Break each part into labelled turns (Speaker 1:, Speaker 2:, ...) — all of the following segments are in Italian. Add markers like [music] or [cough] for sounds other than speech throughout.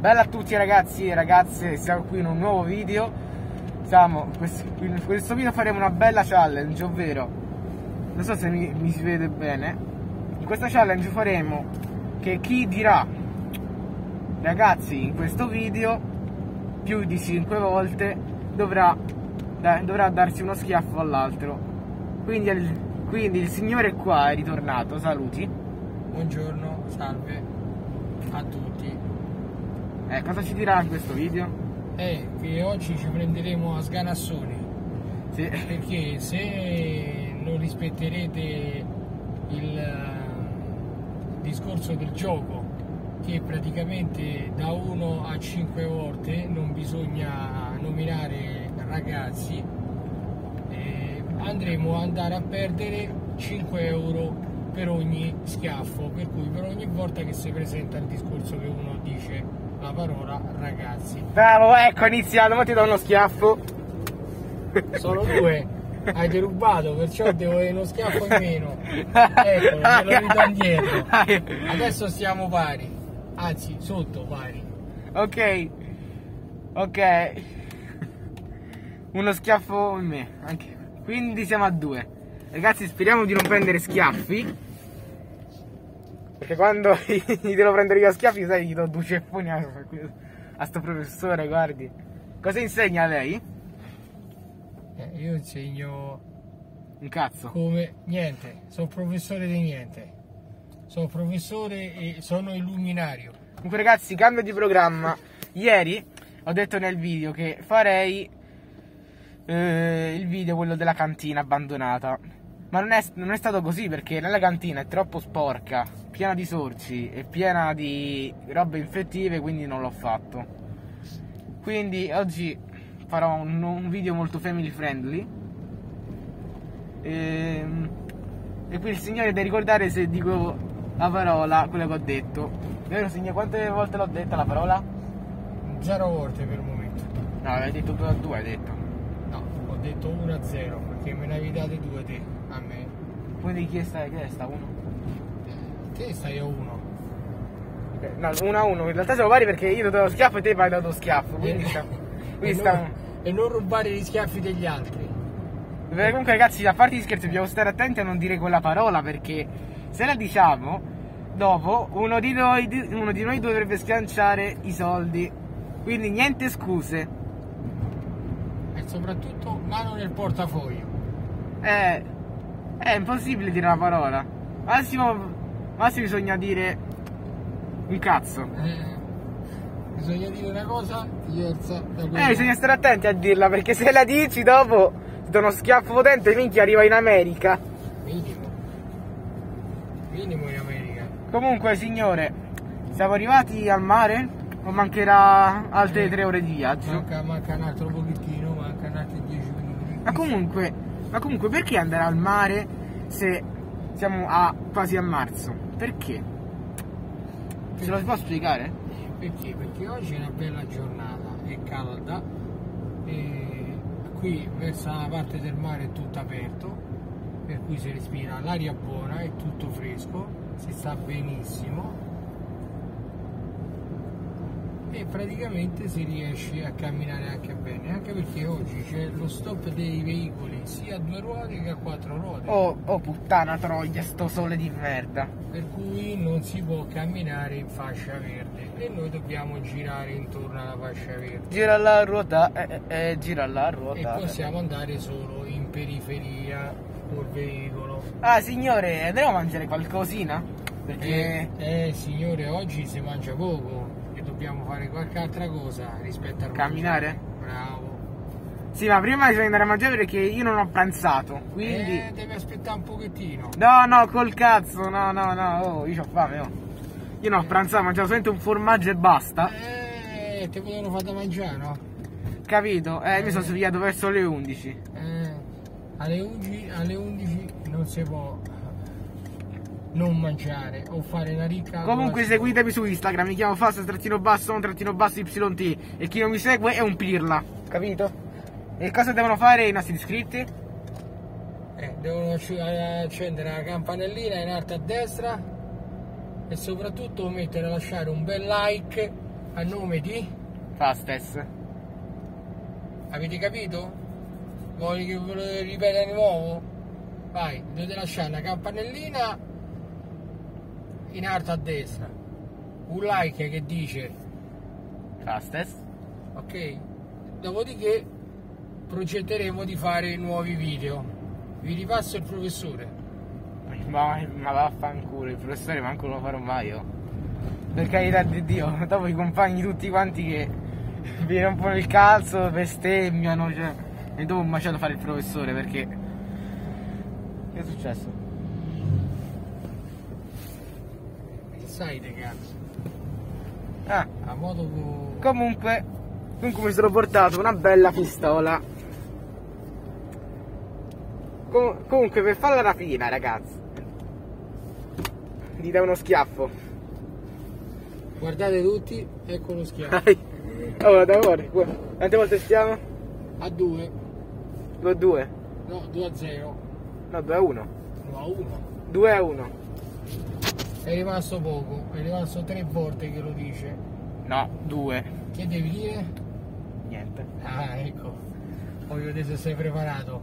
Speaker 1: Bella a tutti ragazzi e ragazze, siamo qui in un nuovo video. Siamo, in questo video faremo una bella challenge, ovvero, non so se mi, mi si vede bene, in questa challenge faremo che chi dirà, ragazzi, in questo video, più di 5 volte, dovrà, dovrà darsi uno schiaffo all'altro. Quindi, quindi il signore qua è ritornato, saluti.
Speaker 2: Buongiorno, salve a tutti.
Speaker 1: Eh, cosa ci dirà in questo video?
Speaker 2: Eh, che oggi ci prenderemo a sganassoni.
Speaker 1: Sì.
Speaker 2: Perché se non rispetterete il eh, discorso del gioco, che praticamente da 1 a 5 volte non bisogna nominare ragazzi, eh, andremo ad andare a perdere 5 euro per ogni schiaffo, per cui per ogni volta che si presenta il discorso che uno dice la parola ragazzi.
Speaker 1: Bravo, ecco, iniziato, ma ti do uno schiaffo.
Speaker 2: Sono due, hai derubato, perciò devo avere uno schiaffo in meno. [laughs] Ecco, me lo ridò indietro. Adesso siamo pari, anzi sotto pari.
Speaker 1: Ok, ok. Uno schiaffo in me, anche. Quindi siamo a due. Ragazzi, speriamo di non prendere schiaffi. Perché quando gli devo prendere io a schiaffi, sai, gli do due ceffoni a, a sto professore, guardi. Cosa insegna lei?
Speaker 2: Eh, io insegno...
Speaker 1: Un cazzo.
Speaker 2: Come... Niente, sono professore di niente. Sono professore e sono illuminario.
Speaker 1: Comunque ragazzi, cambio di programma. Ieri ho detto nel video che farei eh, il video, quello della cantina abbandonata. Ma non è, non è, stato così perché nella cantina è troppo sporca, piena di sorci e piena di robe infettive, quindi non l'ho fatto. Quindi oggi farò un, un video molto family friendly. E, ehm, e qui il signore deve ricordare se dico la parola, quella che ho detto. Vero signore, quante volte l'ho detta la parola?
Speaker 2: Zero volte per il momento.
Speaker 1: No, l'hai detto 2 a 2, hai detto.
Speaker 2: No, ho detto 1 a 0 perché me ne avevi date due te a me.
Speaker 1: Quindi chi stai? Chi sta? Uno?
Speaker 2: Te stai a uno.
Speaker 1: No, uno a uno. In realtà siamo pari perché io do lo schiaffo e te hai dato schiaffo. Quindi, sta,
Speaker 2: quindi e, non, e non rubare gli schiaffi degli altri.
Speaker 1: Beh, comunque ragazzi, a parte gli scherzi, dobbiamo stare attenti a non dire quella parola perché se la diciamo, dopo uno di noi, uno di noi dovrebbe schianciare i soldi. Quindi niente scuse.
Speaker 2: E soprattutto mano nel portafoglio.
Speaker 1: Eh, è impossibile dire una parola. Massimo, massimo bisogna dire un cazzo.
Speaker 2: Eh, bisogna dire una cosa diversa
Speaker 1: da quella. Eh, bisogna stare attenti a dirla perché se la dici dopo ti do uno schiaffo potente e minchia arriva in America.
Speaker 2: Minimo. Minimo in America.
Speaker 1: Comunque, signore, siamo arrivati al mare o mancherà altre eh, tre ore di viaggio?
Speaker 2: Manca, manca un altro pochettino, mancano altri dieci minuti.
Speaker 1: Ma comunque ma comunque perché andare al mare se siamo a, quasi a marzo? Perché? Se lo si può spiegare?
Speaker 2: Perché? Perché oggi è una bella giornata, è calda, e qui verso la parte del mare è tutto aperto, per cui si respira l'aria buona, è tutto fresco, si sta benissimo e praticamente si riesce a camminare anche bene, anche perché oggi c'è lo stop dei veicoli sia a due ruote che a quattro ruote.
Speaker 1: Oh, oh puttana troia, sto sole di merda.
Speaker 2: Per cui non si può camminare in fascia verde e noi dobbiamo girare intorno alla fascia verde.
Speaker 1: Gira la ruota, eh, eh, eh gira la ruota.
Speaker 2: E possiamo andare solo in periferia col veicolo.
Speaker 1: Ah signore, andremo a mangiare qualcosina? Perché...
Speaker 2: Eh, eh signore, oggi si mangia poco dobbiamo fare qualche altra cosa rispetto a
Speaker 1: camminare?
Speaker 2: Bravo.
Speaker 1: Sì, ma prima bisogna andare a mangiare perché io non ho pranzato, quindi...
Speaker 2: Eh, devi aspettare un pochettino.
Speaker 1: No, no, col cazzo, no, no, no, oh, io ho fame, oh. Io non ho pranzato, ho mangiato solamente un formaggio e basta.
Speaker 2: Eh, ti potevano fare da mangiare, no?
Speaker 1: Capito? Eh, eh. mi sono svegliato verso le 11.
Speaker 2: Eh, alle 11, alle 11 non si può non mangiare o fare una ricca
Speaker 1: comunque seguitemi su Instagram mi chiamo fast trattino basso trattino basso yt e chi non mi segue è un pirla capito? e cosa devono fare i nostri iscritti?
Speaker 2: Eh, devono accendere la campanellina in alto a destra e soprattutto mettere a lasciare un bel like a nome di...
Speaker 1: Fastes.
Speaker 2: Avete capito? Vuoi che ve lo ripeta di nuovo? Vai, dovete lasciare la campanellina in alto a destra. Un like che dice
Speaker 1: Fastes.
Speaker 2: ok? Dopodiché progetteremo di fare nuovi video. Vi ripasso il professore.
Speaker 1: Ma, ma vaffanculo, il professore manco lo farò mai io. Per carità di Dio, [laughs] dopo i compagni tutti quanti che vi rompono il calzo, bestemmiano, cioè. E dopo un macello fare il professore perché. Che è successo?
Speaker 2: Sai te cazzo?
Speaker 1: Ah,
Speaker 2: A modo co-
Speaker 1: comunque. Comunque mi sono portato una bella pistola. Com- comunque per farla rapina, ragazzi. Gli dai uno schiaffo.
Speaker 2: Guardate tutti, ecco lo schiaffo.
Speaker 1: Dai. Allora, da ora. Quante volte stiamo?
Speaker 2: A 2,
Speaker 1: 2 a 2.
Speaker 2: no, 2 a 0,
Speaker 1: No, 2 a 1.
Speaker 2: no a 1.
Speaker 1: 2 a 1.
Speaker 2: È rimasto poco, è rimasto tre volte che lo dice.
Speaker 1: No, 2.
Speaker 2: Che devi dire?
Speaker 1: Niente.
Speaker 2: Ah, ecco. Voglio vedere se sei preparato.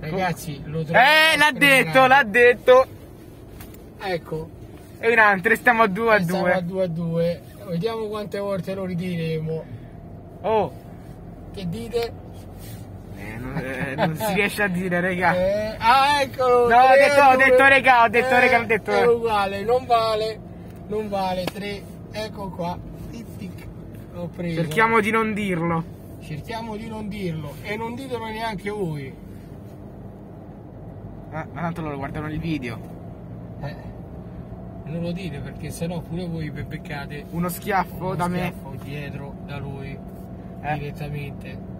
Speaker 2: Ragazzi, lo trovo.
Speaker 1: Eh, l'ha detto, l'ha detto.
Speaker 2: Ecco,
Speaker 1: E in stiamo a 2 a
Speaker 2: siamo a
Speaker 1: 2.
Speaker 2: 2 a 2. Vediamo quante volte lo ridiremo.
Speaker 1: Oh,
Speaker 2: Che dite?
Speaker 1: Eh, non, eh, non si riesce a dire, raga.
Speaker 2: Eh, ah, eccolo!
Speaker 1: No, ho detto- ho detto regà, ho detto regà, ho detto,
Speaker 2: È
Speaker 1: eh.
Speaker 2: uguale, non vale, non vale. 3, ecco qua. Tic, tic. Ho preso.
Speaker 1: Cerchiamo di non dirlo.
Speaker 2: Cerchiamo di non dirlo e non ditelo neanche voi.
Speaker 1: Ma, ma tanto loro guardano il video.
Speaker 2: Eh, non lo dite perché sennò pure voi vi beccate
Speaker 1: Uno schiaffo
Speaker 2: uno
Speaker 1: da me.
Speaker 2: schiaffo dietro da lui
Speaker 1: Eh.
Speaker 2: direttamente Ah,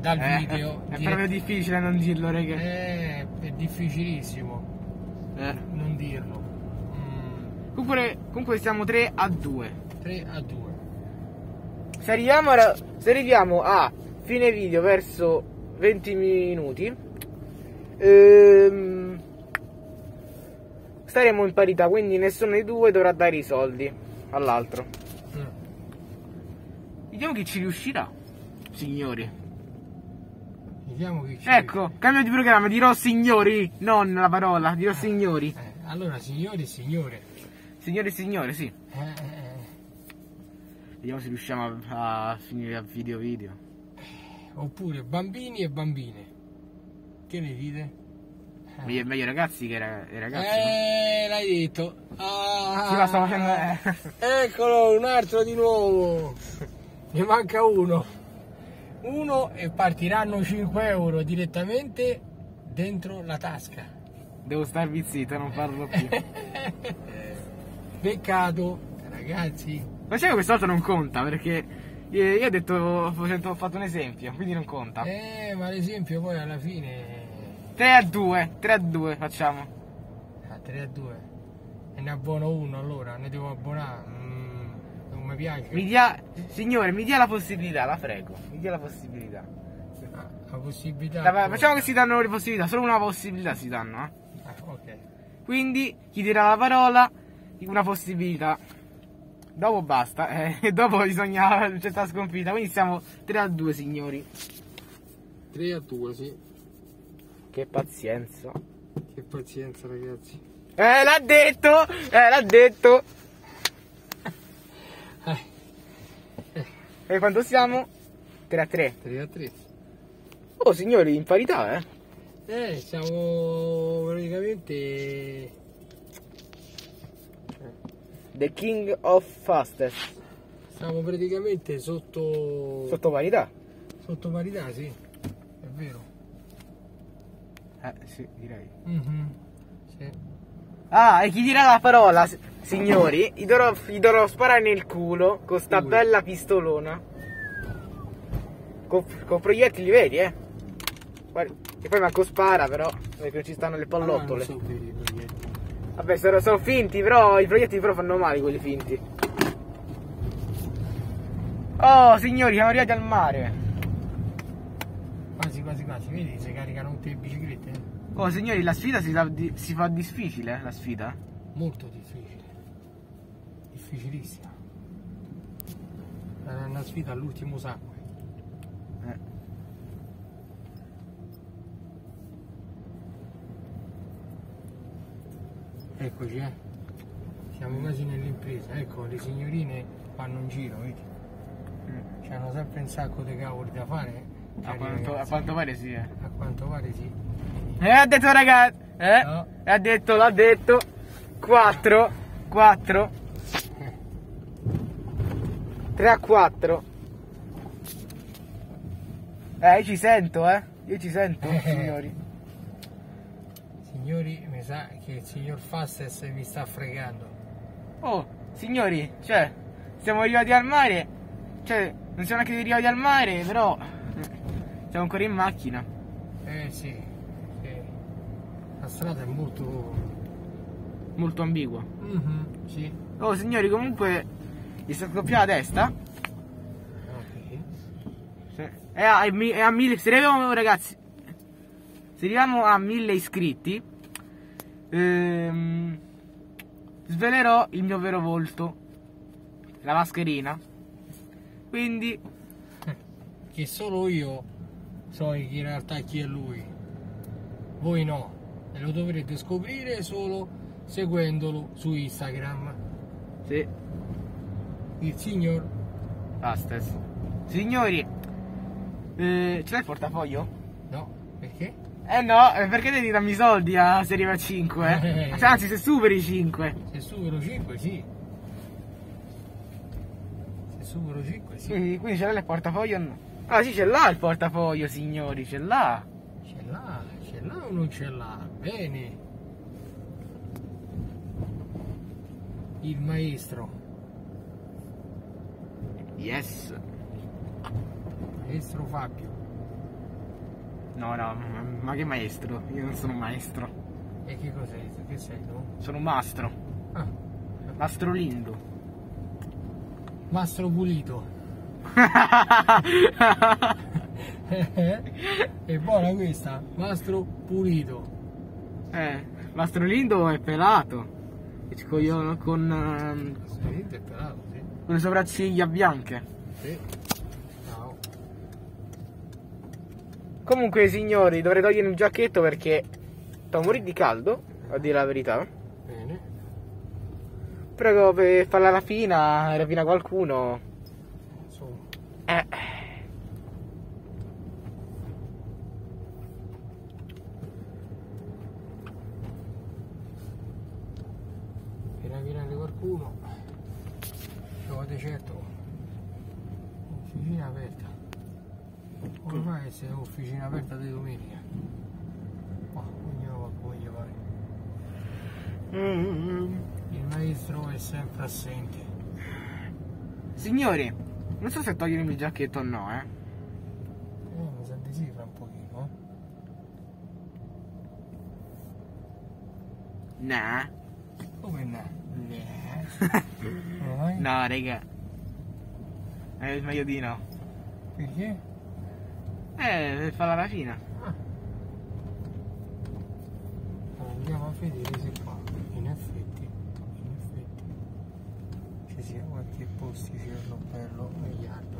Speaker 2: dal
Speaker 1: Eh,
Speaker 2: video.
Speaker 1: È, è proprio difficile non dirlo, raga.
Speaker 2: Eh, è difficilissimo
Speaker 1: Eh.
Speaker 2: non dirlo. Mm,
Speaker 1: Comunque, comunque siamo 3 a 2.
Speaker 2: 3 a 2.
Speaker 1: Se arriviamo, a, se arriviamo a fine video verso 20 minuti, ehm, staremo in parità, quindi nessuno dei due dovrà dare i soldi all'altro.
Speaker 2: Mm.
Speaker 1: Vediamo chi ci riuscirà, signori.
Speaker 2: Vediamo che ci
Speaker 1: Ecco, cambio di programma, dirò signori, non la parola, dirò signori.
Speaker 2: Eh, allora, signori e signore.
Speaker 1: Signori e signore, sì.
Speaker 2: Eh, eh, eh.
Speaker 1: Vediamo se riusciamo a, a finire a video video.
Speaker 2: Oppure bambini e bambine. Che ne dite?
Speaker 1: Meglio, meglio i ragazzi che ra- i ragazzi.
Speaker 2: Eh, l'hai detto. Ah,
Speaker 1: Sì, ma sto facendo... eh.
Speaker 2: Eccolo, un altro di nuovo. Ne manca uno. Uno e partiranno 5 euro direttamente dentro la tasca.
Speaker 1: Devo starvi zitto, non parlo più. [laughs]
Speaker 2: Peccato, ragazzi.
Speaker 1: Ma sai che questa volta non conta perché io, ho detto, ho fatto- un esempio, quindi non conta.
Speaker 2: Eh, ma l'esempio poi alla fine
Speaker 1: 3 a 2, 3 a 2 facciamo.
Speaker 2: a 3 a 2. E ne abbono uno allora, ne devo abbonare. Non mi piace.
Speaker 1: Mi dia, signore, mi dia la possibilità, la prego, mi dia la possibilità.
Speaker 2: Ah, la possibilità.
Speaker 1: Dai, facciamo che si danno le possibilità, solo una possibilità si danno, eh.
Speaker 2: Ah, ok.
Speaker 1: Quindi chi dirà la parola, una possibilità. Dopo basta, eh, e [laughs] dopo bisogna c'è sta sconfitta, quindi siamo 3 a 2 signori.
Speaker 2: 3 a 2, sì.
Speaker 1: Che pazienza.
Speaker 2: Che pazienza, ragazzi.
Speaker 1: Eh, l'ha detto! Eh, l'ha detto!
Speaker 2: Eh,
Speaker 1: E quando siamo? 3 a 3.
Speaker 2: 3 a 3.
Speaker 1: Oh signori, in parità, eh.
Speaker 2: Eh, siamo praticamente.
Speaker 1: The King of Fastest.
Speaker 2: Siamo praticamente sotto.
Speaker 1: Sotto parità.
Speaker 2: sotto parità, sì. È vero.
Speaker 1: Eh, sì, direi.
Speaker 2: Mhm, Sì.
Speaker 1: Ah, e chi dirà la parola, signori, gli dovrò, gli dovrò sparare nel culo con sta
Speaker 2: Ui.
Speaker 1: bella pistolona. Con, con proiettili veri, eh. Guarda, e poi manco spara, però, perché ci stanno le
Speaker 2: Ah,
Speaker 1: pallottole.
Speaker 2: proiettili.
Speaker 1: Vabbè, sono, sono finti, però i proiettili però fanno male quelli finti. Oh, signori, siamo arrivati al mare.
Speaker 2: Quasi, quasi, quasi. Vedi, si caricano tutte le biciclette?
Speaker 1: Oh, signori, la sfida si, si fa difficile, eh, la sfida.
Speaker 2: Molto difficile. Difficilissima. Sarà una sfida all'ultimo sangue.
Speaker 1: Eh.
Speaker 2: Eccoci, eh. Siamo quasi nell'impresa. Ecco, le signorine fanno un giro, vedi?
Speaker 1: Mm.
Speaker 2: C'hanno sempre un sacco di cavoli da fare.
Speaker 1: A quanto, a quanto pare sì, eh.
Speaker 2: A quanto pare sì.
Speaker 1: Eh, ha detto ragazzi, eh?
Speaker 2: No.
Speaker 1: Ha detto, l'ha detto. 4, 4, 3 a 4. Eh, io ci sento, eh. Io ci sento,
Speaker 2: Eh. [laughs]
Speaker 1: signori.
Speaker 2: Signori, mi sa che il signor Fastes mi sta fregando.
Speaker 1: Oh, signori, cioè, siamo arrivati al mare. Cioè, non siamo neanche arrivati al mare, però. eh, Siamo ancora in macchina.
Speaker 2: Eh sì, sì. La strada è molto...
Speaker 1: Molto ambigua.
Speaker 2: Mhm, sì.
Speaker 1: Oh, signori, comunque. Gli sta scoppiando la testa. È a, è a mille. Se arriviamo, ragazzi. Se arriviamo a mille iscritti. ehm, svelerò il mio vero volto. La mascherina. Quindi.
Speaker 2: Che solo io so in realtà chi è lui. Voi no. E lo dovrete scoprire solo seguendolo su Instagram.
Speaker 1: Sì.
Speaker 2: Il signor...
Speaker 1: Fastes. Signori. eh, ce l'hai il portafoglio?
Speaker 2: No, perché?
Speaker 1: Eh no, eh, perché devi darmi i soldi a se arriva a 5? Eh?
Speaker 2: Eh.
Speaker 1: Cioè, anzi, se superi i 5.
Speaker 2: Se supero 5 sì. Se supero 5 sì.
Speaker 1: Quindi, quindi ce l'hai il portafoglio o no? Ah sì, ce l'ha il portafoglio, signori, ce l'ha.
Speaker 2: Ce l'ha, ce l'ha o non ce l'ha? Bene. Il maestro.
Speaker 1: Yes.
Speaker 2: Maestro Fabio.
Speaker 1: No, no, ma, ma che maestro? Io non sono un maestro.
Speaker 2: E che cos'è? Che sei tu?
Speaker 1: Sono un mastro.
Speaker 2: Ah,
Speaker 1: Mastro lindo.
Speaker 2: Mastro Pulito. [laughs] [laughs] è buona questa? Mastro Pulito.
Speaker 1: eh, mastro lindo è pelato. E ci cogliono con, ehm,
Speaker 2: Sì, è pelato, sì.
Speaker 1: Con le sopracciglia bianche.
Speaker 2: Sì. Ciao.
Speaker 1: Comunque, signori, dovrei togliere il giacchetto perché sto a morire di caldo, a dire la verità.
Speaker 2: Bene.
Speaker 1: Prego per farla rapina, rapina qualcuno.
Speaker 2: Insomma.
Speaker 1: Eh.
Speaker 2: per avvirare qualcuno trovate certo officina aperta fa a essere officina aperta di domenica ma ognuno va come gli pare il maestro è sempre assente
Speaker 1: Signori, non so se togliermi il giacchetto o no, eh.
Speaker 2: eh mi sa di sì fra un pochino
Speaker 1: Nah.
Speaker 2: eh? come no? no [laughs]
Speaker 1: No, raga. È meglio di no.
Speaker 2: perché?
Speaker 1: Eh, per fare la rapina.
Speaker 2: Ah. Andiamo a vedere se qua in effetti in effetti ci sia qualche posticino bello megliardo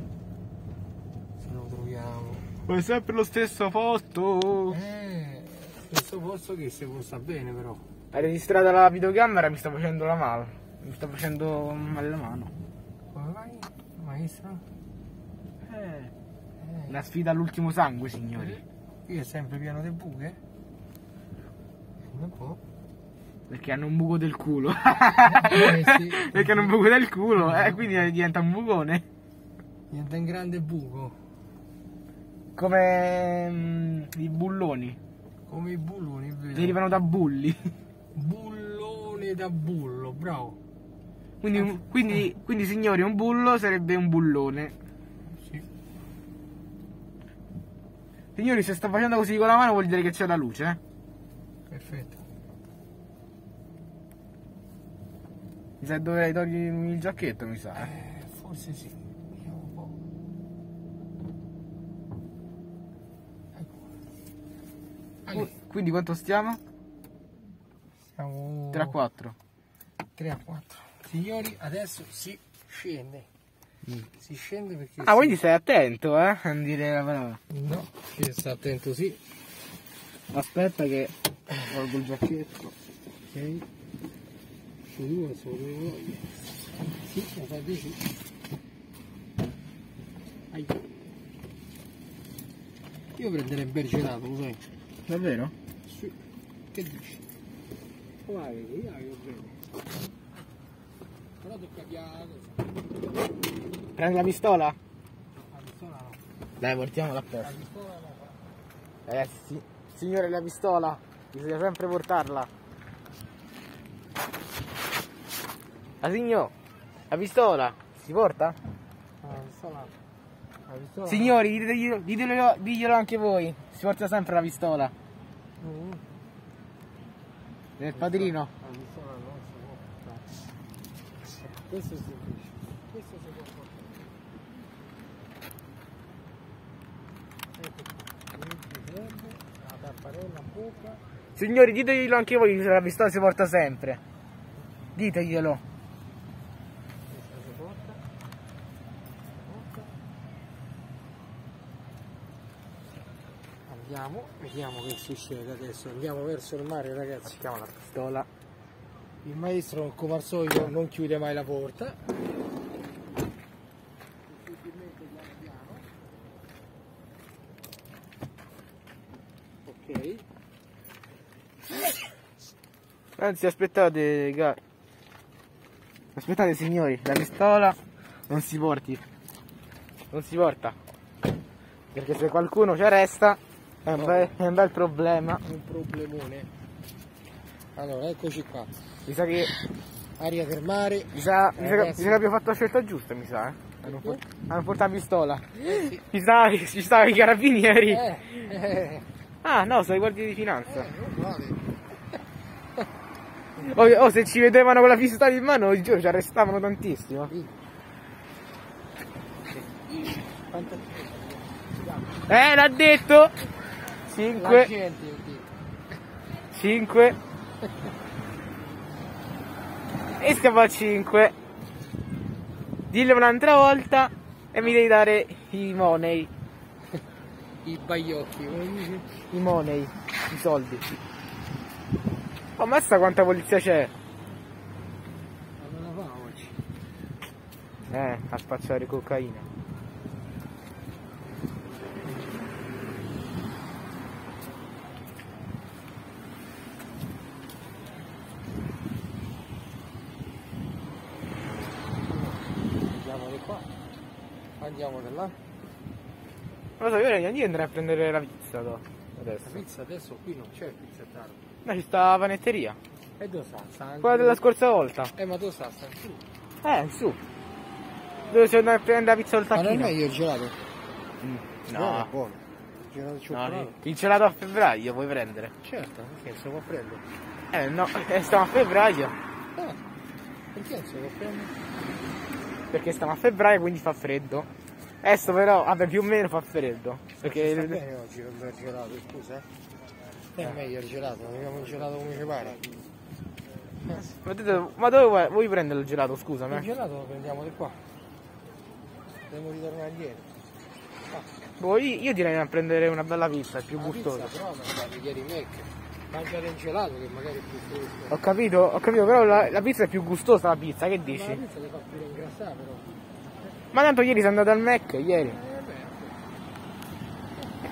Speaker 2: se lo troviamo
Speaker 1: Ma è sempre lo stesso posto.
Speaker 2: eh questo posto che se può sta bene però
Speaker 1: La registrata la videocamera mi sta facendo la mano. Mi sta facendo male la mano.
Speaker 2: come vai maestro?
Speaker 1: Eh.
Speaker 2: Eh,
Speaker 1: Una sfida all'ultimo sangue, signori.
Speaker 2: qui è sempre pieno di buche un po'
Speaker 1: Perché hanno un buco del culo. [laughs]
Speaker 2: Eh, sì. [laughs]
Speaker 1: Perché hanno un buco del culo, eh, quindi diventa un bucone.
Speaker 2: diventa un grande buco
Speaker 1: Come mm, i bulloni.
Speaker 2: come i bulloni è vero
Speaker 1: Derivano da bulli. [laughs]
Speaker 2: bullone da bullo bravo
Speaker 1: Quindi, un- quindi, quindi, signori, un bullo sarebbe un bullone.
Speaker 2: sì
Speaker 1: Signori, se sto facendo così con la mano vuol dire che c'è la luce, eh?
Speaker 2: perfetto
Speaker 1: Mi sa dovrei togliermi il giacchetto, mi sa. eh.
Speaker 2: Eh, forse sì. Vediamo un po'. Ecco. Allora,
Speaker 1: Quindi quanto stiamo?
Speaker 2: siamo
Speaker 1: 3 a 4.
Speaker 2: 3 a 4. Signori, adesso si scende. Si scende perché...
Speaker 1: Ah,
Speaker 2: si-
Speaker 1: quindi stai attento, eh? A dire la parola.
Speaker 2: No, ci sta attento sì.
Speaker 1: Aspetta che tolgo il giacchetto.
Speaker 2: Ok. Su due, su due voglie. Sì, la fa dici. Ai. Io prenderei un bel gelato, lo sai?
Speaker 1: Davvero?
Speaker 2: Sì. Che dici? Vai, vai, va bene. Però tocca piano.
Speaker 1: Prendi la pistola?
Speaker 2: La pistola no.
Speaker 1: Dai, portiamola a
Speaker 2: La
Speaker 1: posto.
Speaker 2: pistola no.
Speaker 1: Eh sì. Signore, la pistola. Bisogna sempre portarla. La signor, la pistola. Si porta?
Speaker 2: La pistola La pistola
Speaker 1: Signori, diteglielo, ditelo- diglielo anche voi. Si porta sempre la pistola.
Speaker 2: Mm.
Speaker 1: Del padrino.
Speaker 2: La pistola non si può portare. Questo è semplice. Questo si può portare. Ecco qua. Niente serve. La tapparella a bocca.
Speaker 1: Signori, diteglielo anche voi se la pistola si porta sempre. Diteglielo.
Speaker 2: Si. Andiamo, vediamo che succede adesso. Andiamo verso il mare ragazzi.
Speaker 1: Mettiamo la pistola.
Speaker 2: Il maestro come al solito non chiude mai la porta. Ok.
Speaker 1: Anzi, aspettate, ga- Aspettate, signori, la pistola non si porti. Non si porta. Perché se qualcuno ci arresta è un,
Speaker 2: No.
Speaker 1: bel, è un bel problema.
Speaker 2: Un problemone. Allora, eccoci qua.
Speaker 1: Mi sa che.
Speaker 2: Aria del mare.
Speaker 1: Mi sa, mi sa che, mi sa che abbiamo fatto la scelta giusta, mi sa, eh. Hanno, port- hanno portato la pistola.
Speaker 2: Eh, sì.
Speaker 1: Ci sta, ci stavano i carabinieri.
Speaker 2: Eh, eh,
Speaker 1: Ah, no, sono i guardie di finanza.
Speaker 2: eh.
Speaker 1: Oh, oh, se ci vedevano con la pistola in mano, giuro, ci arrestavano tantissimo. Eh, l'ha detto!
Speaker 2: La
Speaker 1: 5,
Speaker 2: gente, oddio.
Speaker 1: 5. E stiamo a 5. Dillo un'altra volta e mi devi dare i money.
Speaker 2: I baiocchi.
Speaker 1: I money, i soldi. Oh, mazza quanta polizia c'è.
Speaker 2: Ma.
Speaker 1: Eh, a spacciare cocaina.
Speaker 2: Andiamo di qua. Andiamo di là.
Speaker 1: Non lo so, io, io andrei a prendere la pizza do,
Speaker 2: La
Speaker 1: adesso.
Speaker 2: pizza adesso qui non c'è il pizzettario.
Speaker 1: No, ci sta la panetteria.
Speaker 2: E dove sta? Sta
Speaker 1: Quella della scorsa volta.
Speaker 2: Eh ma dove sta? Sta qui.
Speaker 1: Eh, su. Dove si andare a prendere la pizza al
Speaker 2: Ma non è
Speaker 1: tacchino?
Speaker 2: meglio il gelato?
Speaker 1: Mm,
Speaker 2: Buono,
Speaker 1: No,
Speaker 2: buono. Il gelato di
Speaker 1: no,
Speaker 2: cioccolato?
Speaker 1: il gelato a febbraio puoi prendere.
Speaker 2: Certo, perché se può prendere?
Speaker 1: Eh no, eh, stiamo a febbraio.
Speaker 2: Ah, perché se può prendere?
Speaker 1: Perché stiamo a febbraio quindi fa freddo. Adesso però, vabbè più o meno fa freddo. Perché
Speaker 2: Sta bene oggi il gelato, scusa eh? È meglio il gelato, vediamo il gelato come ci pare.
Speaker 1: Ma, dite- ma dove vuoi, vuoi prendere il gelato,
Speaker 2: Il
Speaker 1: scusami?
Speaker 2: gelato lo prendiamo di qua. Dobbiamo ritornare indietro.
Speaker 1: Boh, io, io direi a prendere una bella pizza, è più gustosa.
Speaker 2: però mangiate ieri Mac. Mangiate il gelato che magari è più fresco.
Speaker 1: Ho capito, ho capito, però la, la pizza è più gustosa la pizza, che
Speaker 2: Ma la
Speaker 1: dici?
Speaker 2: pizza ti fa pure ingrassare però.
Speaker 1: Ma tanto ieri sei andato al Mac, ieri.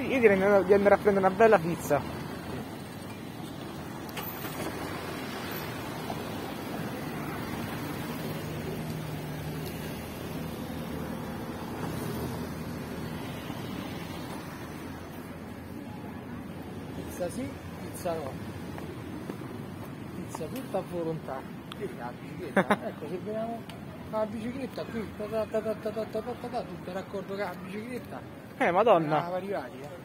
Speaker 1: Io direi di andare- a prendere una bella pizza.
Speaker 2: pizza sì, pizza no. Pizza tutta a volontà. La [laughs] bicicletta. ecco se vediamo la bicicletta qui, ta ta ta ta ta ta ta ta tutto il raccordo con la bicicletta.
Speaker 1: Eh, madonna.
Speaker 2: Arrivati, eh.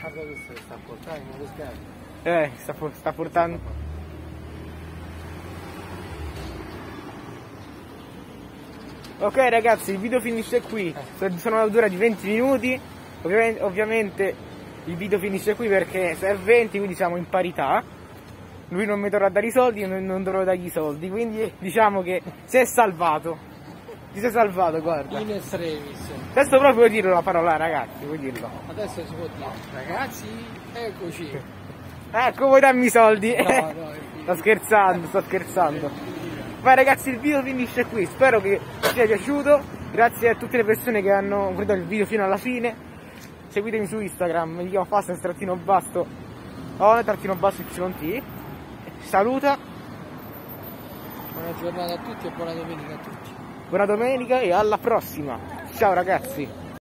Speaker 2: Guarda questo che sta a portare in uno schermo.
Speaker 1: Eh, sta, sta portando... Ok ragazzi, il video finisce qui. Sono una dura di 20 minuti. Ovviamente, ovviamente il video finisce qui perché se è 20 quindi siamo in parità. Lui non mi dovrà dare i soldi, io non, dovrò dargli i soldi. Quindi diciamo che si è salvato. Ti sei salvato, guarda.
Speaker 2: In estremis.
Speaker 1: Adesso però puoi dirlo la parola ragazzi, puoi dirlo.
Speaker 2: Adesso si può dire. Ragazzi, eccoci.
Speaker 1: Ecco, vuoi darmi i soldi?
Speaker 2: No, no, [laughs]
Speaker 1: sto scherzando, sto scherzando. Vai ragazzi, il video finisce qui. Spero che vi sia piaciuto. Grazie a tutte le persone che hanno guardato il video fino alla fine. Seguitemi su Instagram, mi chiamo Fast trattino basso o trattino basso YT. Saluta,
Speaker 2: Buona giornata a tutti e buona domenica a tutti.
Speaker 1: buona domenica e alla prossima. Ciao ragazzi.